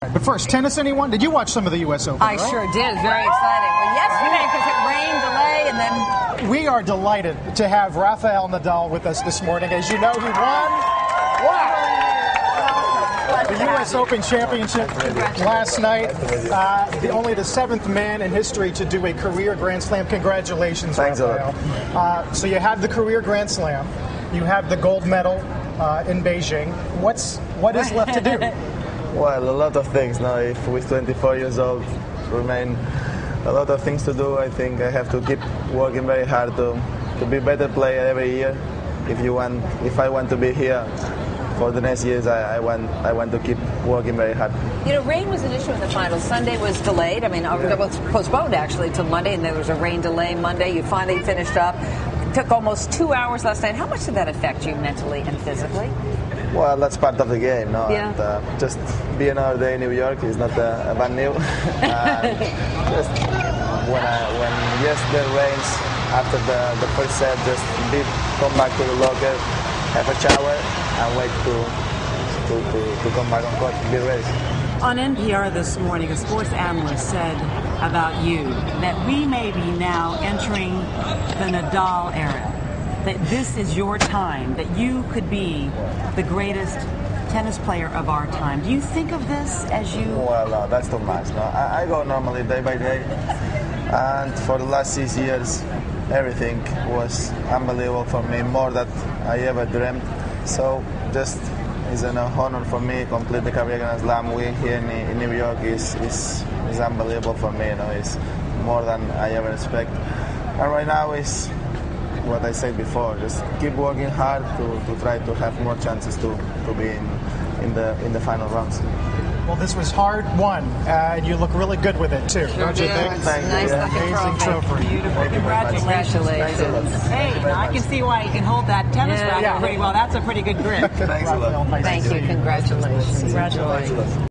But first, tennis, anyone? Did you watch some of the U.S. Open? I right? sure did. It was very exciting. Well, yesterday, because it rained, delay, and then We are delighted to have Rafael Nadal with us this morning. As you know, he won the U.S. Open Championship last night. Uh, the, only the seventh man in history to do a career Grand Slam. Congratulations, Thanks. Rafael. Uh, so you have the career Grand Slam. You have the gold medal uh, in Beijing. What's what is left to do? Well, a lot of things now. If with 24 years old, remain a lot of things to do. I think I have to keep working very hard to to be better player every year. If you want, if I want to be here for the next years, I, I want I want to keep working very hard. you know, rain was an issue in the finals. Sunday was delayed. I mean, uh, it was postponed actually to Monday, and there was a rain delay Monday. You finally finished up. It Took almost two hours last night. How much did that affect you mentally and physically? Well, that's part of the game, no? Yeah. And, uh, just be another day in New York is not a, a bad news. just when I, when yes, there rains after the, the first set, just be, come back to the locker, have a shower, and wait to to, to, to come back on court, be ready. On NPR this morning, a sports analyst said about you that we may be now entering the Nadal era. That this is your time, that you could be the greatest tennis player of our time. Do you think of this as you? Well, uh, that's too much. No, I, I go normally day by day, and for the last six years, everything was unbelievable for me, more than I ever dreamed. So just it's an honor for me complete the career Grand Slam win here in, in New York is, is is unbelievable for me. You know, it's more than I ever expect. And right now is what I said before. Just keep working hard to, to try to have more chances to, to be in, in the in the final rounds. Well, this was hard won, uh, and you look really good with it too, don't you did. think? Thank you, nice yeah. looking Amazing trophy. trophy. Beautiful. Congratulations. Congratulations. Hey, now I can see why you can hold that tennis Yeah. racket Yeah. pretty well. That's a pretty good grip. Thanks a lot. Nice Thank see you. Congratulations. Congratulations.